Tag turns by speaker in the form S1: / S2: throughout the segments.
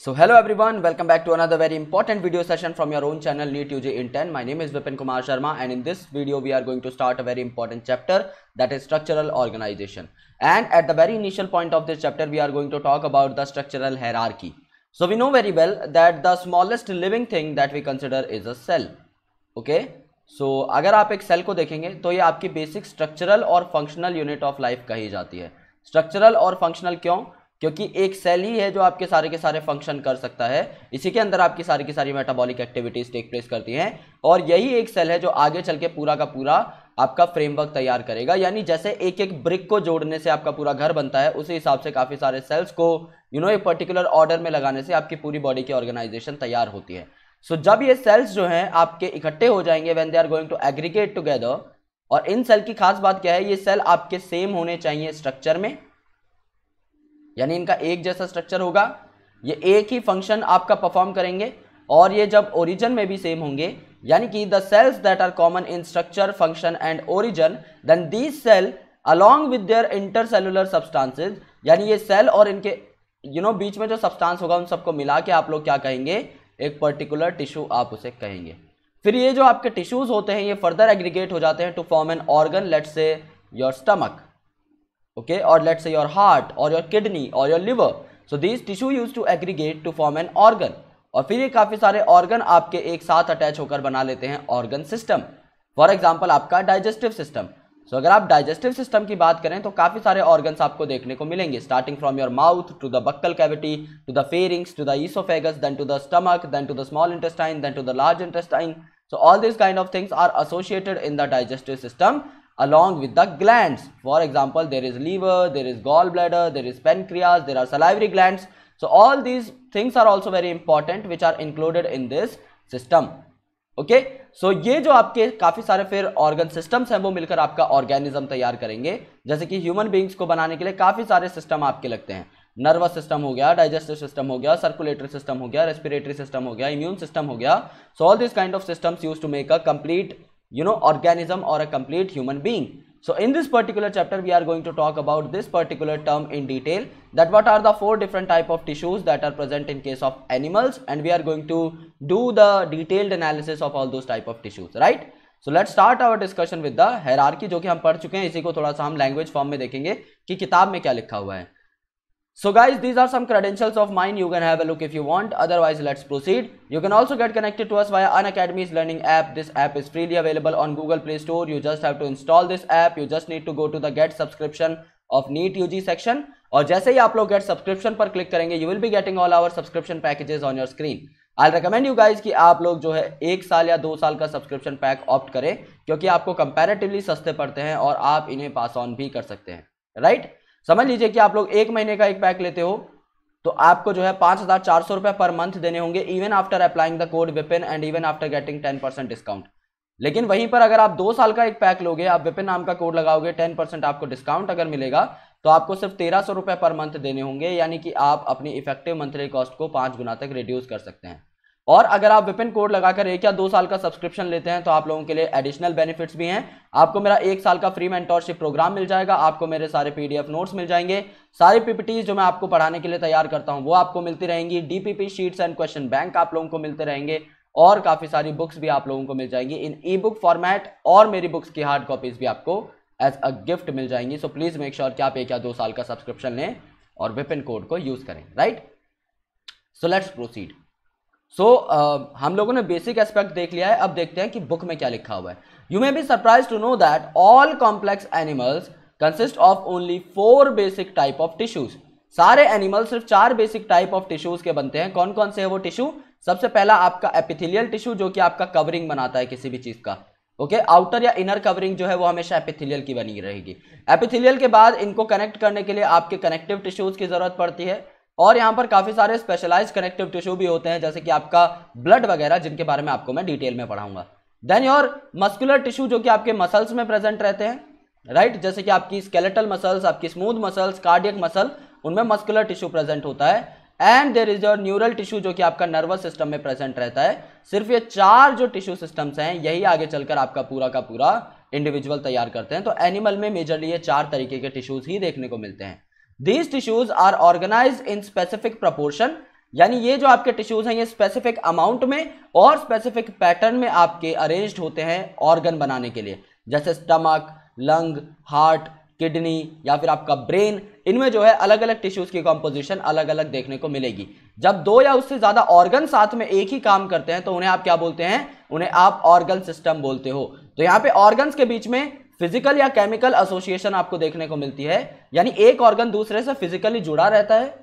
S1: So hello everyone welcome back to another very important video session from your own channel NEET UG in ten my name is Vipin Kumar Sharma and in this video we are going to start a very important chapter that is structural organisation and at the very initial point of this chapter we are going to talk about the structural hierarchy so we know very well that the smallest living thing that we consider is a cell okay so अगर आप एक cell को देखेंगे तो ये आपकी basic structural और functional unit of life कही जाती है। स्ट्रक्चरल और फंक्शनल क्यों? क्योंकि एक सेल ही है जो आपके सारे के सारे फ़ंक्शन कर सकता है। इसी के अंदर आपकी सारी की सारी मेटाबॉलिक एक्टिविटीज़ टेक प्लेस करती हैं। और यही एक सेल है जो आगे चल के पूरा का पूरा आपका फ्रेमवर्क तैयार करेगा। यानी जैसे एक एक ब्रिक को जोड़ने से आपका पूरा घर बनता है उसी हिसाब से काफ़ी सारे सेल्स को यू नो एक पर्टिकुलर ऑर्डर में लगाने से आपकी पूरी बॉडी की ऑर्गेनाइजेशन तैयार होती है। सो so, जब ये सेल्स जो हैं आपके इकट्ठे हो जाएँगे when they are going to aggregate together और इन सेल की खास बात क्या है ये सेल आपके सेम होने चाहिए स्ट्रक्चर में यानी इनका एक जैसा स्ट्रक्चर होगा। ये एक ही फ़ंक्शन आपका परफॉर्म करेंगे और ये जब ओरिजन में भी सेम होंगे यानी कि the cells that are common in structure function and origin then these cell along with their intercellular substances यानी ये सेल और इनके यू you नो know, बीच में जो सब्सटेंस होगा उन सबको मिला के आप लोग क्या कहेंगे? एक पर्टिकुलर टिश्यू आप उसे कहेंगे। फिर ये जो आपके टिश्यूज होते हैं ये फर्दर एग्रीगेट हो जाते हैं to form an organ let's say your stomach okay, or let's say your heart, or your kidney, or your liver. So these tissue used to aggregate to form an organ. और फिर ये काफ़ी सारे organ आपके एक साथ attach होकर बना लेते हैं ऑर्गन सिस्टम फॉर एग्ज़ाम्पल आपका डाइजेस्टिव सिस्टम सो अगर आप डाइजेस्टिव सिस्टम की बात करें तो काफ़ी सारे ऑर्गन्स आपको देखने को मिलेंगे. Starting from your mouth to the buccal cavity to the pharynx to the oesophagus then to the stomach then to the small intestine then to the large intestine so all these kind of things are associated in the digestive system. Along with the glands. For example, there is liver, there is gallbladder, there is pancreas, there are salivary glands. So all these things are also very important which are included in this system. Okay okay? So so ये जो आपके काफ़ी सारे फिर organ systems हैं वो मिलकर आपका ऑर्गेनिज्म तैयार करेंगे जैसे कि ह्यूमन बींग्स को बनाने के लिए काफ़ी सारे सिस्टम आपके लगते हैं नर्वस सिस्टम हो गया डाइजेस्टिव सिस्टम हो गया सर्कुलेटरी सिस्टम हो गया रेस्पिरेटरी सिस्टम हो गया इम्यून सिस्टम हो गया so all this kind of systems use to make a complete you know organism or a complete human being so in this particular chapter we are going to talk about this particular term in detail that what are the four different type of tissues that are present in case of animals and we are going to do the detailed analysis of all those type of tissues right so let's start our discussion with the hierarchy जो कि हम पढ़ चुके हैं इसी को थोड़ा सा हम लैंग्वेज फॉर्म में देखेंगे कि किताब में क्या लिखा हुआ है So guys, these are some credentials of mine. You can have a look if you want. Otherwise, let's proceed. You can also get connected to us via Unacademy's learning app. This app is freely available on Google Play Store. You just have to install this app. You just need to go to the get subscription of NEET UG section. और जैसे ही आप लोग get subscription पर click करेंगे you will be getting all our subscription packages on your screen I recommend you guys कि आप लोग जो है एक साल या दो साल का सब्सक्रिप्शन पैक ऑप्ट करें क्योंकि आपको कंपैरेटिवली सस्ते पड़ते हैं और आप इन्हें पास ऑन भी कर सकते हैं राइट right? समझ लीजिए कि आप लोग एक महीने का एक पैक लेते हो तो आपको जो है पाँच हज़ार चार सौ रुपए पर मंथ देने होंगे even after applying the code Vipin and even after getting ten percent discount लेकिन वहीं पर अगर आप दो साल का एक पैक लोगे, आप विपिन नाम का कोड लगाओगे टेन परसेंट आपको डिस्काउंट अगर मिलेगा तो आपको सिर्फ़ तेरह सौ रुपए पर मंथ देने होंगे, यानी कि आप अपनी इफ़ेक्टिव मंथली कॉस्ट को पाँच गुना तक रिड्यूस कर सकते हैं। और अगर आप विपिन कोड लगाकर एक या दो साल का सब्सक्रिप्शन लेते हैं तो आप लोगों के लिए एडिशनल बेनिफिट्स भी हैं। आपको मेरा एक साल का फ्री मेंटोरशिप प्रोग्राम मिल जाएगा, आपको मेरे सारे पीडीएफ नोट्स मिल जाएँगे। सारी पीपीटीज जो मैं आपको पढ़ाने के लिए तैयार करता हूँ, वो आपको मिलती रहेंगी। DPP sheets and question bank आप लोगों को मिलते रहेंगे और काफ़ी सारी बुक्स भी आप लोगों को मिल जाएँगी। इन ई बुक फॉर्मेट और मेरी बुक्स की हार्ड कॉपीज भी आपको एज अ गिफ्ट मिल जाएँगी। सो प्लीज़ मेक श्योर कि आप एक या दो साल का सब्सक्रिप्शन लें और विपिन कोड को यूज़ करें right so let's proceed so so, uh, हम लोगों ने बेसिक एस्पेक्ट देख लिया है। अब देखते हैं कि बुक में क्या लिखा हुआ है। You may be surprise to know that all complex animals consist of only four basic type of tissues सारे एनिमल सिर्फ़ चार बेसिक टाइप ऑफ़ टिश्यूज के बनते हैं। कौन कौन से है वो टिश्यू सबसे पहला आपका एपिथिलियल टिश्यू जो कि आपका कवरिंग बनाता है किसी भी चीज़ का। Okay okay? आउटर या इनर कवरिंग जो है वो हमेशा एपिथिलियल की बनी रहेगी। एपिथिलियल के बाद इनको कनेक्ट करने के लिए आपके कनेक्टिव टिश्यूज की ज़रूरत पड़ती है। और यहाँ पर काफ़ी सारे स्पेशलाइज कनेक्टिव टिश्यू भी होते हैं, जैसे कि आपका ब्लड वगैरह, जिनके बारे में आपको मैं डिटेल में पढ़ाऊँगा। देन योर मस्कुलर टिश्यू जो कि आपके मसल्स में प्रेजेंट रहते हैं राइट right? जैसे कि आपकी स्केलेटल मसल्स आपकी स्मूथ मसल्स कार्डियक मसल उनमें मस्कुलर टिश्यू प्रेजेंट होता है। And there is your neural tissue जो कि आपका नर्वस सिस्टम में प्रेजेंट रहता है। सिर्फ़ ये चार जो टिश्यू सिस्टम्स हैं, यही आगे चलकर आपका पूरा का पूरा इंडिविजुअल तैयार करते हैं। तो एनिमल में मेजरली ये चार तरीके के टिश्यूज ही देखने को मिलते हैं। These tissues are organise in specific proportion. यानी ये जो आपके टिश्यूज हैं, ये स्पेसिफिक अमाउंट में और स्पेसिफिक पैटर्न में आपके अरेंज्ड होते हैं ऑर्गन बनाने के लिए। जैसे स्टमक लंग हार्ट किडनी या फिर आपका ब्रेन इनमें जो है अलग अलग टिश्यूज की कॉम्पोजिशन अलग अलग देखने को मिलेगी। जब दो या उससे ज़्यादा ऑर्गन साथ में एक ही काम करते हैं तो उन्हें आप क्या बोलते हैं? उन्हें आप ऑर्गन सिस्टम बोलते हो। तो यहाँ पे ऑर्गन्स के बीच में फ़िज़िकल या केमिकल एसोसिएशन आपको देखने को मिलती है। यानी एक ऑर्गन दूसरे से फिजिकली जुड़ा रहता है।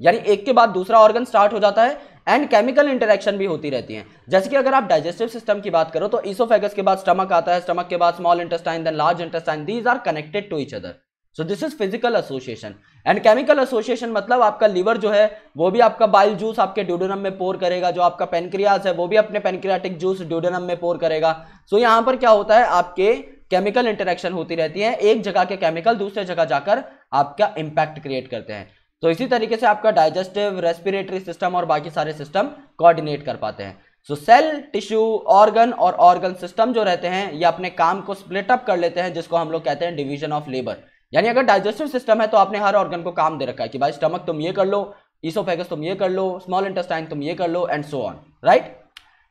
S1: यानी एक के बाद दूसरा ऑर्गन स्टार्ट हो जाता है एंड केमिकल इंटरेक्शन भी होती रहती है। जैसे कि अगर आप डाइजेस्टिव सिस्टम की बात करो तो इसोफेगस के बाद स्टमक आता है स्टमक के बाद small intestine then large intestine these are connected to each other so this is physical association and chemical association मतलब आपका लीवर जो है वो भी आपका बाइल जूस आपके ड्यूडोनम में पोर करेगा। जो आपका पेनक्रियाज है वो भी अपने पेनक्रियाटिक जूस ड्यूडोनम में पोर करेगा। सो so, यहाँ पर क्या होता है आपके केमिकल इंटरेक्शन होती रहती है, एक जगह के केमिकल दूसरे जगह जाकर आपका इंपैक्ट क्रिएट करते हैं। तो इसी तरीके से आपका डाइजेस्टिव रेस्पिरेटरी सिस्टम और बाकी सारे सिस्टम कोऑर्डिनेट कर पाते हैं। सो सेल टिश्यू ऑर्गन और ऑर्गन सिस्टम जो रहते हैं, ये अपने काम को स्प्लिट अप कर लेते हैं, जिसको हम लोग कहते हैं डिवीज़न ऑफ़ लेबर यानी अगर डाइजेस्टिव सिस्टम है तो आपने हर ऑर्गन को काम दे रखा है कि भाई स्टमक तुम ये कर लो ईसोफेगस तुम ये कर लो स्मॉल इंटेस्टाइन तुम ये कर लो and so on right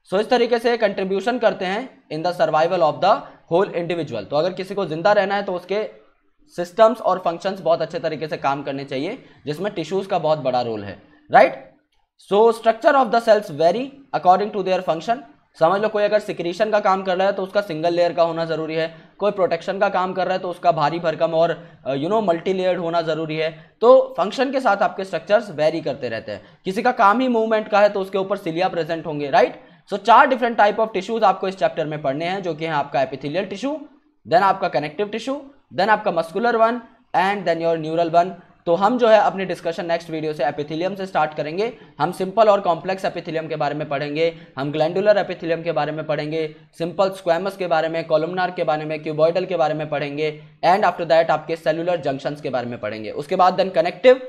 S1: so इस तरीके से कंट्रीब्यूशन करते हैं in the survival of the whole individual तो अगर किसी को ज़िंदा रहना है तो उसके सिस्टम्स और फ़ंक्शंस बहुत अच्छे तरीके से काम करने चाहिए, जिसमें टिश्यूज का बहुत बड़ा रोल है। Right so structure of the cells vary according to their function समझ लो, कोई अगर सिक्रीशन का काम कर रहा है तो उसका सिंगल लेयर का होना ज़रूरी है। कोई प्रोटेक्शन का काम कर रहा है तो उसका भारी भरकम और यू नो मल्टी लेयर्ड होना ज़रूरी है। तो फ़ंक्शन के साथ आपके स्ट्रक्चर्स वेरी करते रहते हैं। किसी का काम ही मूवमेंट का है तो उसके ऊपर सिलिया प्रेजेंट होंगे। राइट सो चार डिफरेंट टाइप ऑफ़ टिश्यूज आपको इस चैप्टर में पढ़ने हैं, जो कि है आपका एपिथेलियल टिश्यू देन आपका कनेक्टिव टिश्यू देन आपका muscular one and then your neural one तो हम जो है अपनी डिस्कशन नेक्स्ट वीडियो से एपिथेलियम से स्टार्ट करेंगे। हम सिंपल और कॉम्प्लेक्स एपिथेलियम के बारे में पढ़ेंगे। हम ग्लैंडुलर एपिथेलियम के बारे में पढ़ेंगे। सिंपल स्क्वेमस के बारे में कॉलमनार के बारे में क्यूबॉइडल के बारे में पढ़ेंगे। एंड आफ्टर दैट आपके सेलुलर जंक्शंस के बारे में पढ़ेंगे। उसके बाद then connective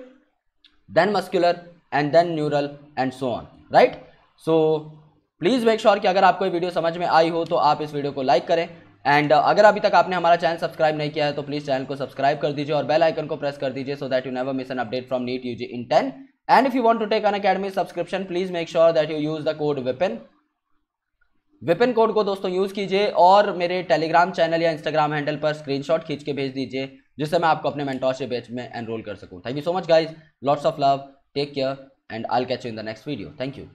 S1: then muscular and then neural and so on right so please make sure कि अगर आपको ये वीडियो समझ में आई हो तो आप इस वीडियो को लाइक करें। एंड uh, अगर अभी तक आपने हमारा चैनल सब्सक्राइब नहीं किया है तो प्लीज़ चैनल को सब्सक्राइब कर दीजिए और बेल आइकन को प्रेस कर दीजिए so that you never miss an update from NEET UG in ten and if you want to take an academy subscription please make sure that you use the code Vipin Vipin code को दोस्तों use कीजिए और मेरे Telegram channel या Instagram handle पर screenshot खींच के भेज दीजिए जिससे मैं आपको अपने मेंटोरशिप बैच में एनरोल कर सकूँ। Thank you so much guys lots of love take care and I catch you in the next video thank you